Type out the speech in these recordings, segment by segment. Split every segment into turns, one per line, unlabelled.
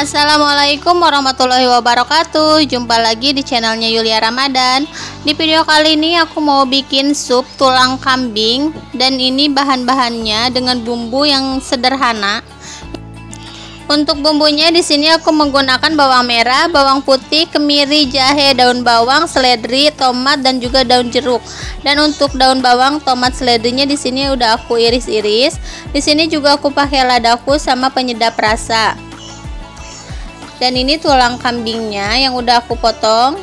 Assalamualaikum warahmatullahi wabarakatuh Jumpa lagi di channelnya Yulia Ramadan Di video kali ini aku mau bikin sup tulang kambing Dan ini bahan-bahannya dengan bumbu yang sederhana Untuk bumbunya di sini aku menggunakan bawang merah, bawang putih, kemiri, jahe, daun bawang, seledri, tomat dan juga daun jeruk. Dan untuk daun bawang, tomat, seledrinya di sini udah aku iris-iris. Di sini juga aku pakai ladaku sama penyedap rasa dan ini tulang kambingnya yang udah aku potong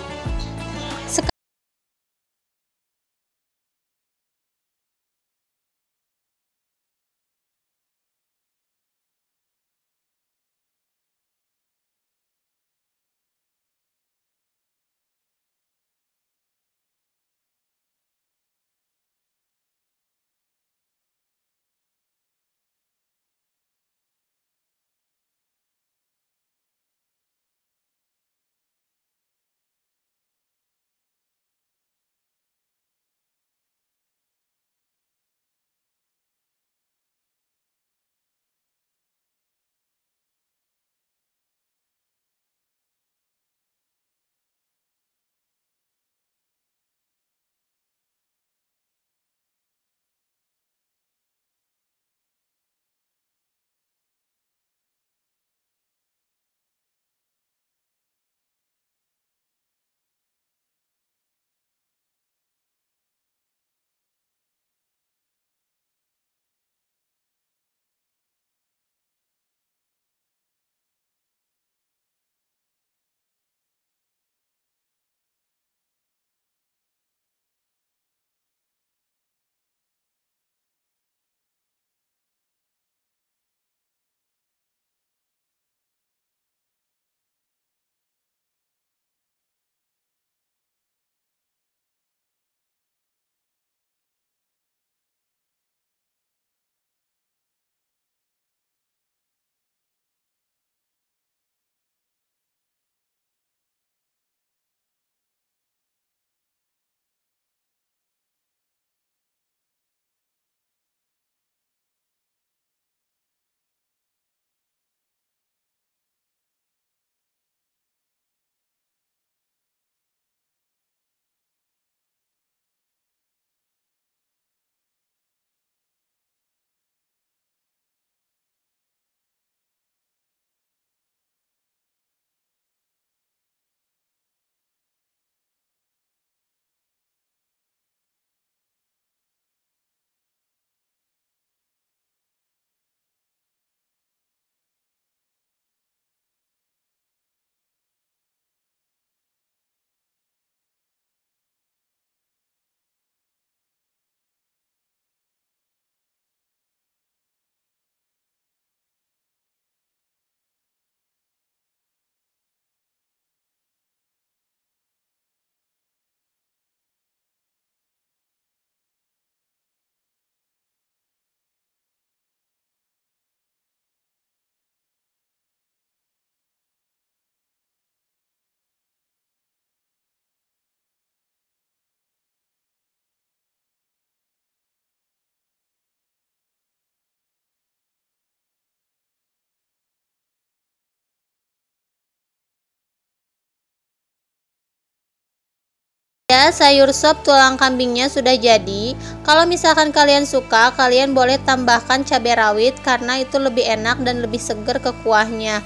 Ya, sayur sop tulang kambingnya sudah jadi. Kalau misalkan kalian suka, kalian boleh tambahkan cabai rawit karena itu lebih enak dan lebih seger ke kuahnya.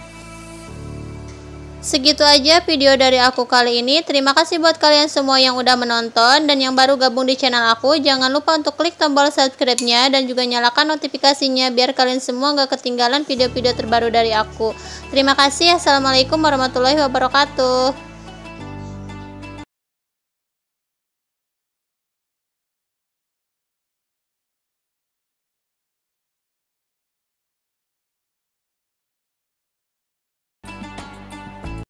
Segitu aja video dari aku kali ini. Terima kasih buat kalian semua yang udah menonton dan yang baru gabung di channel aku. Jangan lupa untuk klik tombol subscribe-nya dan juga nyalakan notifikasinya biar kalian semua gak ketinggalan video-video terbaru dari aku. Terima kasih. Assalamualaikum warahmatullahi wabarakatuh.